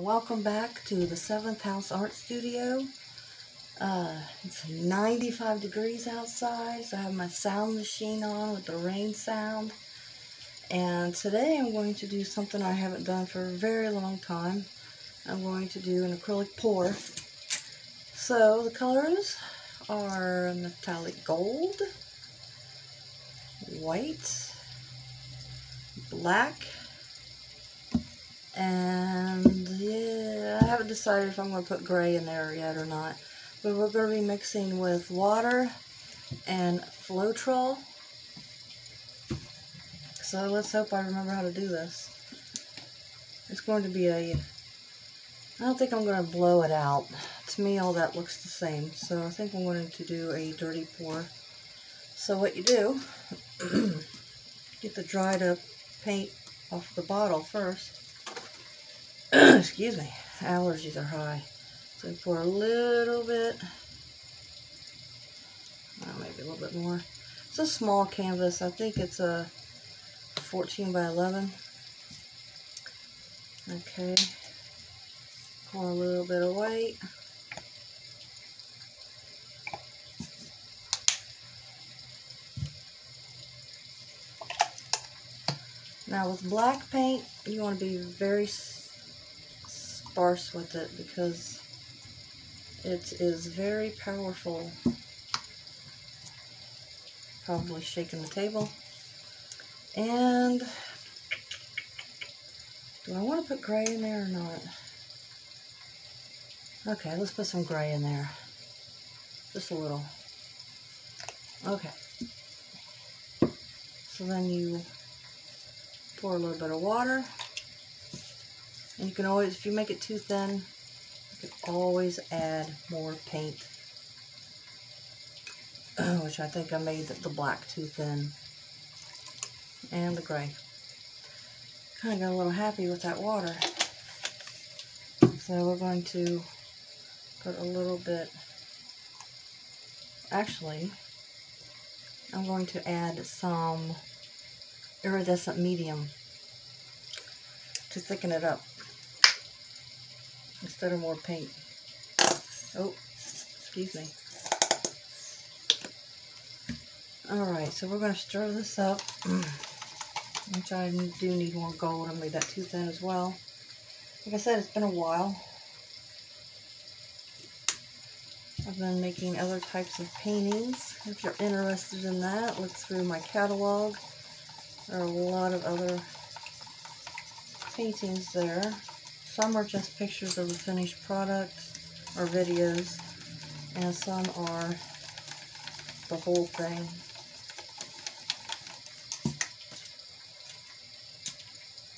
welcome back to the Seventh House Art Studio. Uh, it's 95 degrees outside, so I have my sound machine on with the rain sound. And today I'm going to do something I haven't done for a very long time. I'm going to do an acrylic pour. So the colors are metallic gold, white, black, and yeah, I haven't decided if I'm going to put gray in there yet or not. But we're going to be mixing with water and Floetrol. So let's hope I remember how to do this. It's going to be a... I don't think I'm going to blow it out. To me, all that looks the same. So I think I'm going to do a dirty pour. So what you do, get the dried up paint off the bottle first. excuse me, allergies are high. So pour a little bit, well, maybe a little bit more. It's a small canvas. I think it's a 14 by 11. Okay. Pour a little bit of white. Now with black paint, you want to be very sparse with it because it is very powerful. Probably shaking the table. And do I want to put gray in there or not? Okay, let's put some gray in there. Just a little. Okay. So then you pour a little bit of water. And you can always, if you make it too thin, you can always add more paint. Which I think I made the, the black too thin. And the gray. Kind of got a little happy with that water. So we're going to put a little bit, actually, I'm going to add some iridescent medium to thicken it up instead of more paint. Oh, excuse me. Alright, so we're going to stir this up, which I do need more gold. I made that too thin as well. Like I said, it's been a while. I've been making other types of paintings. If you're interested in that, look through my catalog. There are a lot of other paintings there. Some are just pictures of the finished product or videos, and some are the whole thing.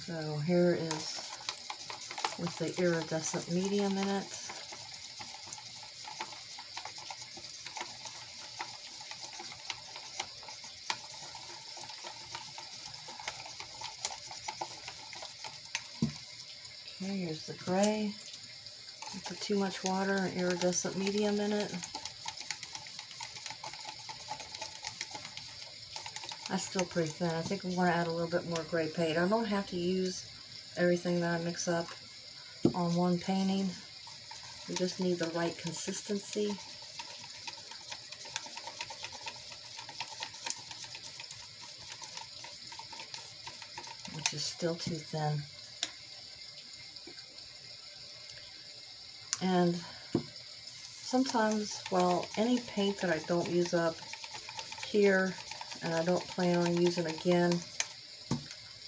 So here is with the iridescent medium in it. Okay, here's the gray. Don't put too much water and iridescent medium in it. That's still pretty thin. I think I want to add a little bit more gray paint. I don't have to use everything that I mix up on one painting. We just need the right consistency. Which is still too thin. And sometimes, well, any paint that I don't use up here and I don't plan on using again,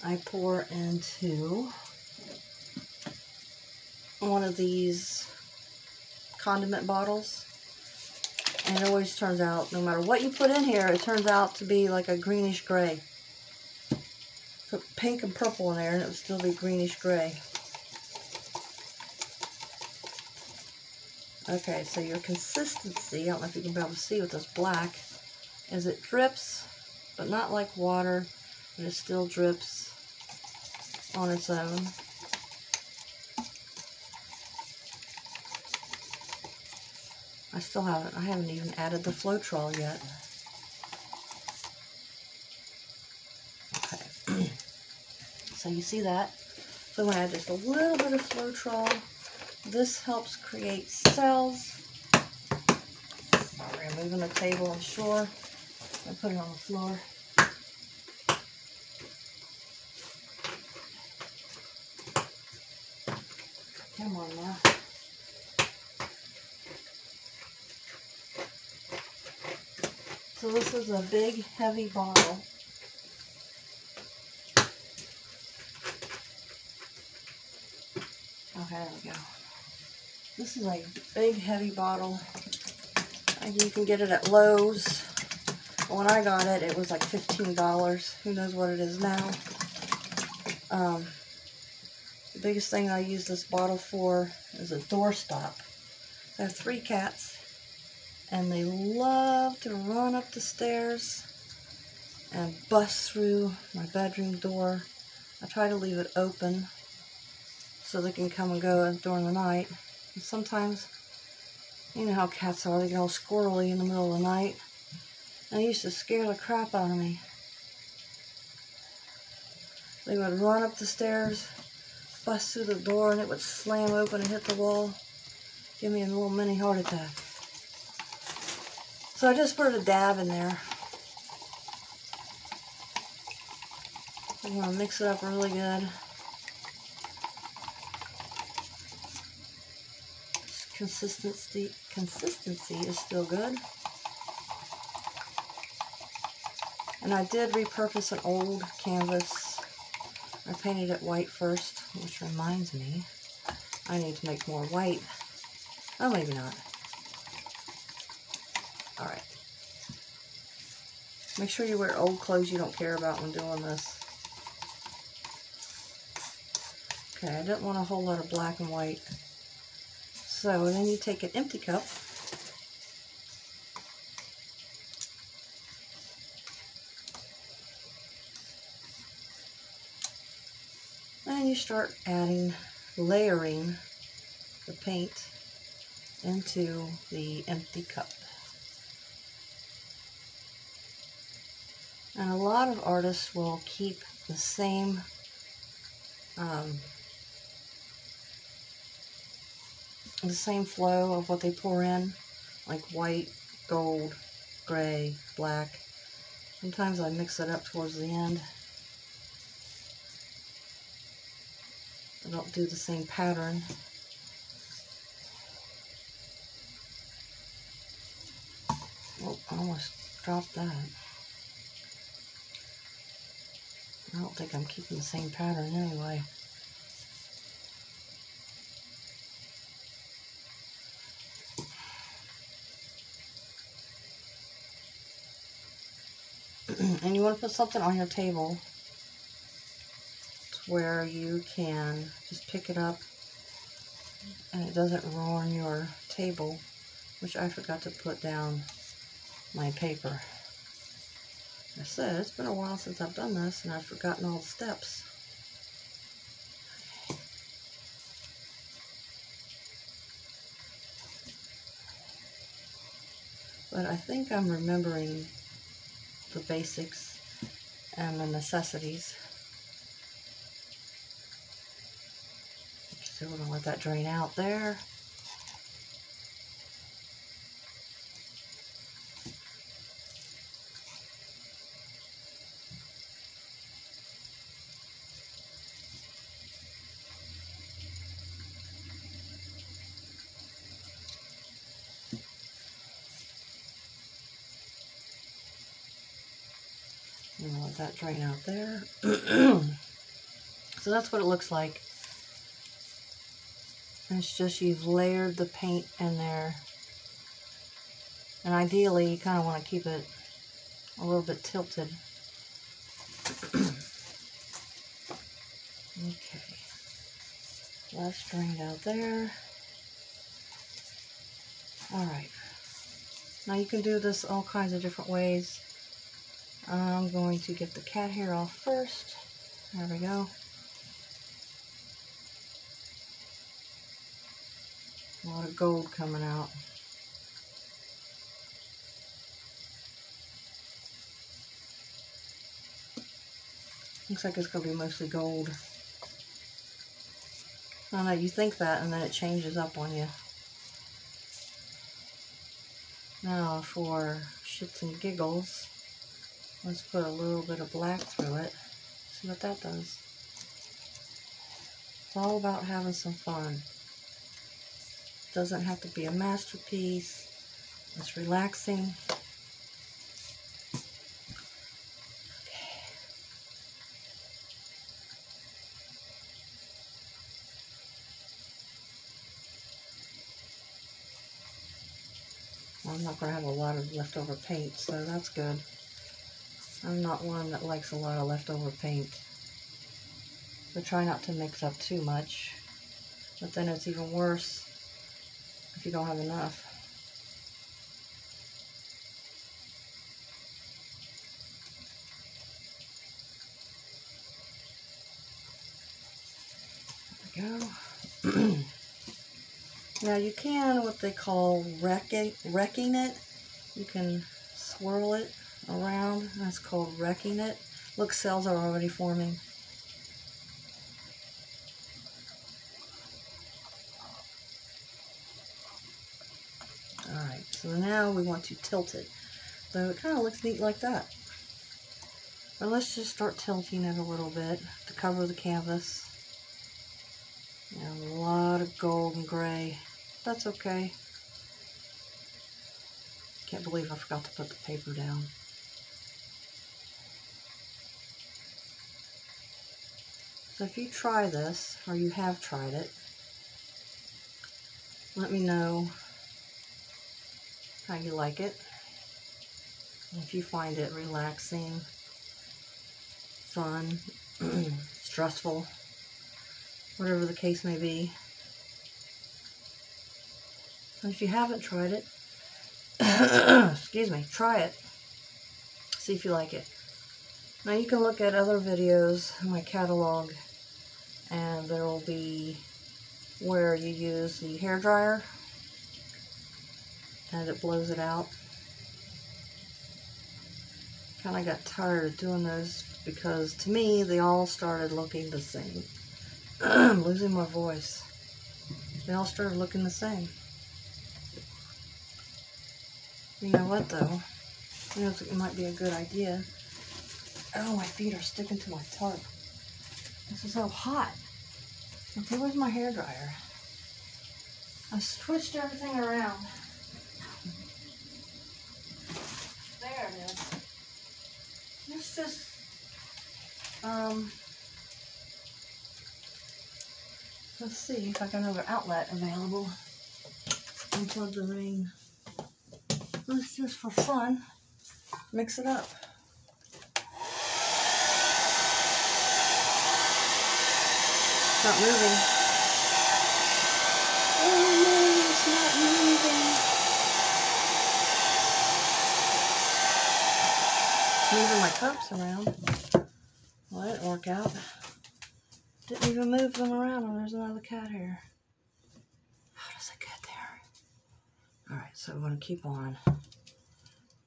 I pour into one of these condiment bottles. And it always turns out, no matter what you put in here, it turns out to be like a greenish gray. Put pink and purple in there and it would still be greenish gray. Okay, so your consistency, I don't know if you can be able to see with this black, is it drips, but not like water, but it still drips on its own. I still haven't, I haven't even added the Floetrol yet. Okay, so you see that? So I'm going to add just a little bit of Floetrol. This helps create cells. Sorry, I'm moving the table, I'm sure. I put it on the floor. Come on now. So this is a big, heavy bottle. Okay, there we go. This is a big, heavy bottle. You can get it at Lowe's. When I got it, it was like $15. Who knows what it is now. Um, the biggest thing I use this bottle for is a doorstop. I have three cats, and they love to run up the stairs and bust through my bedroom door. I try to leave it open so they can come and go during the night. And sometimes, you know how cats are, they get all squirrely in the middle of the night. And it used to scare the crap out of me. They would run up the stairs, bust through the door, and it would slam open and hit the wall. Give me a little mini heart attack. So I just put a dab in there. I'm going to mix it up really good. Consistency, consistency is still good. And I did repurpose an old canvas. I painted it white first, which reminds me, I need to make more white. Oh, maybe not. Alright. Make sure you wear old clothes you don't care about when doing this. Okay, I didn't want a whole lot of black and white. So then you take an empty cup and you start adding, layering the paint into the empty cup. And a lot of artists will keep the same um, the same flow of what they pour in, like white, gold, gray, black. Sometimes I mix it up towards the end. I don't do the same pattern. Oh, I almost dropped that. I don't think I'm keeping the same pattern anyway. And you want to put something on your table where you can just pick it up and it doesn't ruin your table, which I forgot to put down my paper. I said, it's been a while since I've done this and I've forgotten all the steps. But I think I'm remembering the basics and the necessities. So we're going to let that drain out there. And let that drain out there. so that's what it looks like. And it's just you've layered the paint in there. And ideally, you kind of want to keep it a little bit tilted. okay. That's drained out there. Alright. Now you can do this all kinds of different ways. I'm going to get the cat hair off first. There we go. A lot of gold coming out. Looks like it's going to be mostly gold. I don't know, you think that and then it changes up on you. Now for shits and giggles, let's put a little bit of black through it. See what that does. It's all about having some fun. Doesn't have to be a masterpiece. It's relaxing. I'm not going to have a lot of leftover paint, so that's good. I'm not one that likes a lot of leftover paint. So try not to mix up too much. But then it's even worse if you don't have enough. There we go. Now you can what they call wrecking, wrecking it. You can swirl it around. That's called wrecking it. Look, cells are already forming. Alright, so now we want to tilt it. So it kind of looks neat like that. But let's just start tilting it a little bit to cover the canvas. And a lot of gold and gray. That's okay. Can't believe I forgot to put the paper down. So if you try this, or you have tried it, let me know how you like it. If you find it relaxing, fun, stressful, whatever the case may be. And if you haven't tried it, excuse me, try it. See if you like it. Now you can look at other videos in my catalog and there will be where you use the hair dryer and it blows it out. Kind of got tired of doing those because to me they all started looking the same. I'm losing my voice. They all started looking the same. You know what, though? You know, it might be a good idea. Oh, my feet are sticking to my tarp. This is so hot. Okay, where's my hair dryer? I switched everything around. There it is. Let's just, um, let's see if I got another outlet available. Unplug the ring. let's just for fun mix it up. It's not moving. Oh no, it's not moving. Moving my cups around. Well, that didn't work out. Didn't even move them around and there's another cat here. How does it get there? Alright, so I'm going to keep on.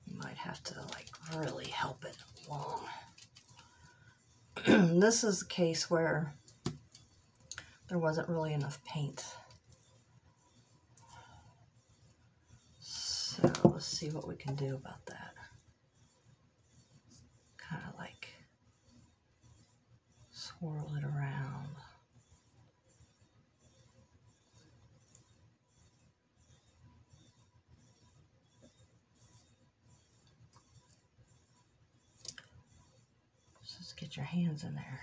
You might have to like really help it along. this is the case where there wasn't really enough paint. So let's see what we can do about that. Kind of like swirl it around. Just get your hands in there.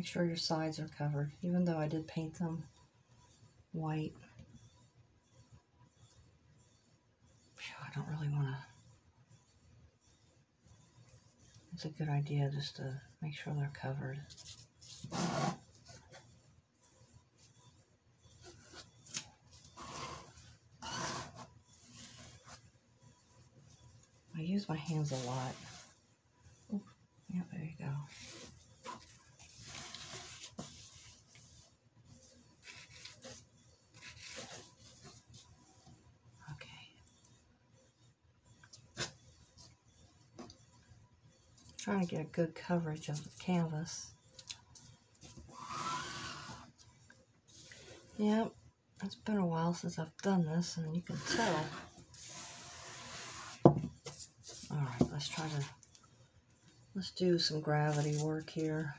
Make sure your sides are covered, even though I did paint them white. I don't really want to. It's a good idea just to make sure they're covered. I use my hands a lot. Oh, yeah, there you go. Okay. Trying to get a good coverage of the canvas. Yep, it's been a while since I've done this and you can tell. Alright, let's try to, let's do some gravity work here.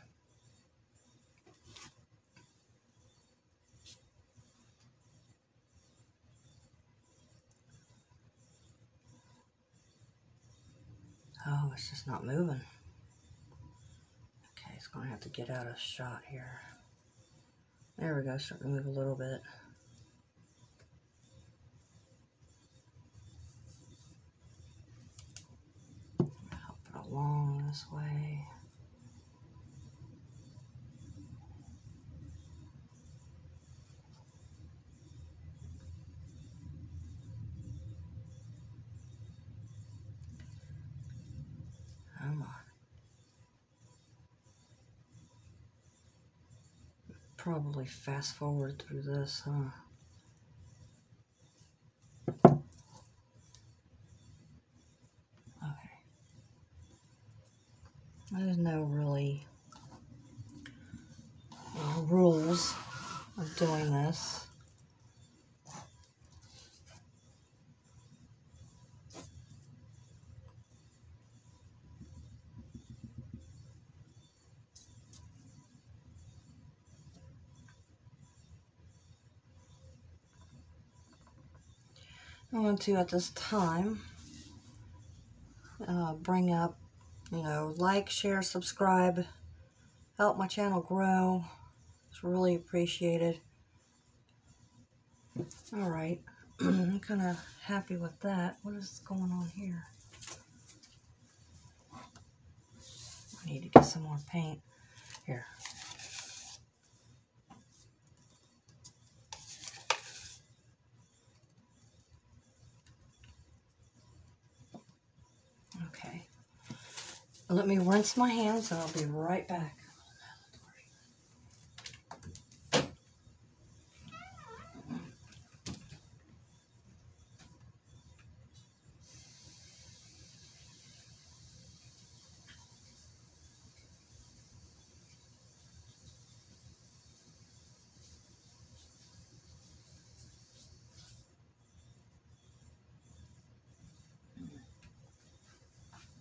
Oh, it's just not moving. Going to have to get out of shot here. There we go, starting to move a little bit. Help it along this way. Come on. Probably fast forward through this, huh? I want to at this time uh, bring up, you know, like, share, subscribe, help my channel grow. It's really appreciated. All right, I'm kind of happy with that. What is going on here? I need to get some more paint. Here, Let me rinse my hands and I'll be right back.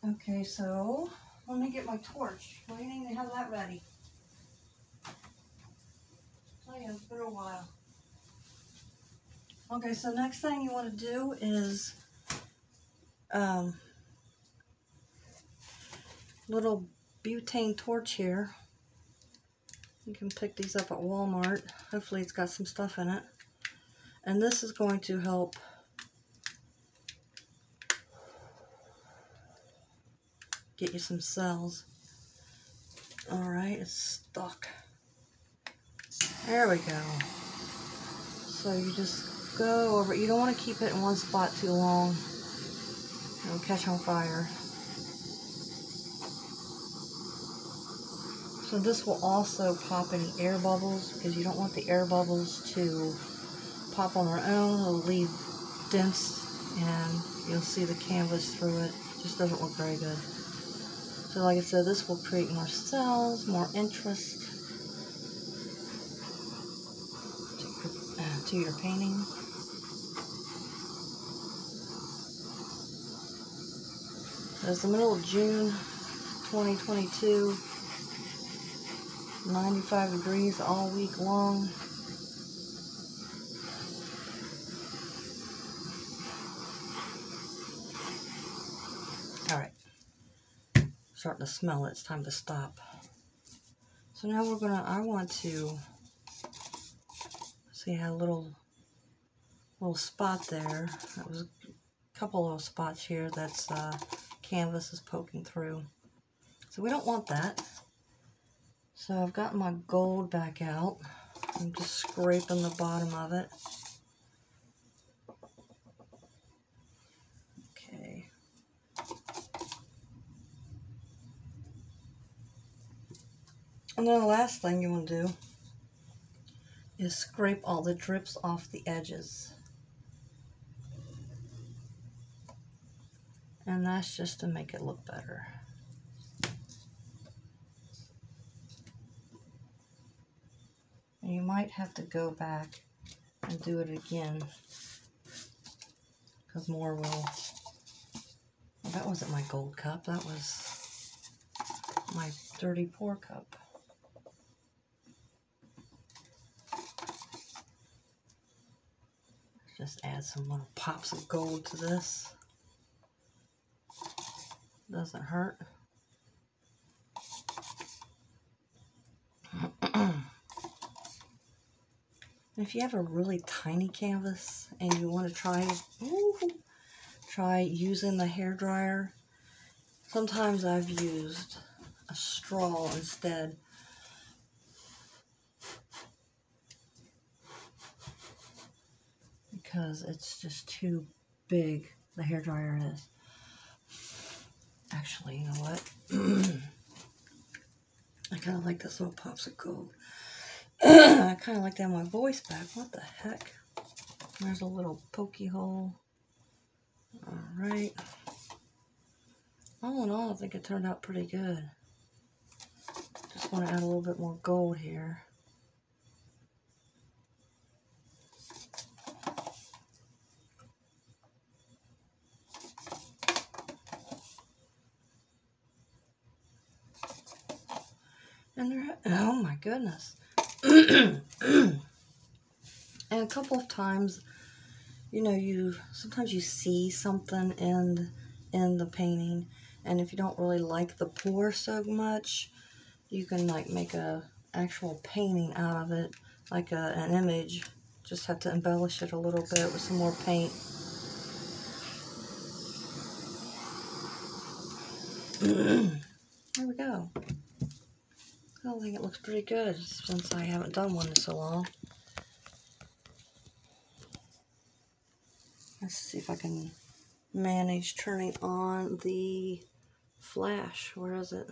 Okay, so let me get my torch. Why do you need to have that ready? Oh yeah, it's been a while. Okay, so next thing you want to do is um, little butane torch here. You can pick these up at Walmart. Hopefully it's got some stuff in it. And this is going to help get you some cells. Alright, it's stuck. There we go. So you just go over, you don't want to keep it in one spot too long. It'll catch on fire. So this will also pop any air bubbles because you don't want the air bubbles to pop on their own. It'll leave dents and you'll see the canvas through it. it just doesn't look very good. So like I said, this will create more cells, more interest to, uh, to your painting. It's the middle of June 2022. 95 degrees all week long. Starting to smell it. It's time to stop. So now we're gonna, I want to see how little, little spot there. That was a couple little spots here that's uh, canvas is poking through. So we don't want that. So I've got my gold back out. I'm just scraping the bottom of it. And then the last thing you want to do is scrape all the drips off the edges. And that's just to make it look better. And you might have to go back and do it again because more will that wasn't my gold cup that was my dirty pour cup Just add some little pops of gold to this. Doesn't hurt. if you have a really tiny canvas and you want to try try using the hair dryer, sometimes I've used a straw instead. Because it's just too big, the hair dryer is. Actually, you know what? I kind of like this little popsicle. I kind of like to have my voice back. What the heck? There's a little pokey hole. Alright. All in all, I think it turned out pretty good. Just want to add a little bit more gold here. And there, oh my goodness. and a couple of times, you know, you sometimes you see something in in the painting, and if you don't really like the pour so much, you can like make a actual painting out of it, like a, an image. Just have to embellish it a little bit with some more paint. there we go. Oh, I think it looks pretty good since I haven't done one in so long. Let's see if I can manage turning on the flash. Where is it?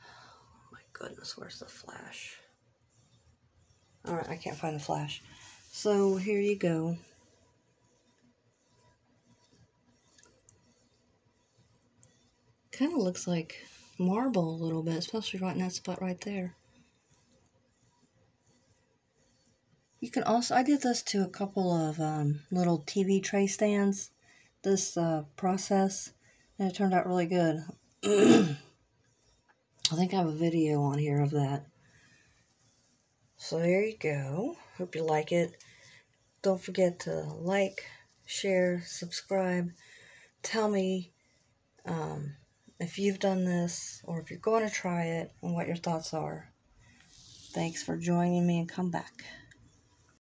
Oh my goodness, where's the flash? Alright, I can't find the flash. So here you go. Kind of looks like marble a little bit, especially right in that spot right there. You can also, I did this to a couple of um, little TV tray stands, this uh, process, and it turned out really good. I think I have a video on here of that. So there you go. Hope you like it. Don't forget to like, share, subscribe. Tell me um, if you've done this or if you're going to try it and what your thoughts are. Thanks for joining me and come back.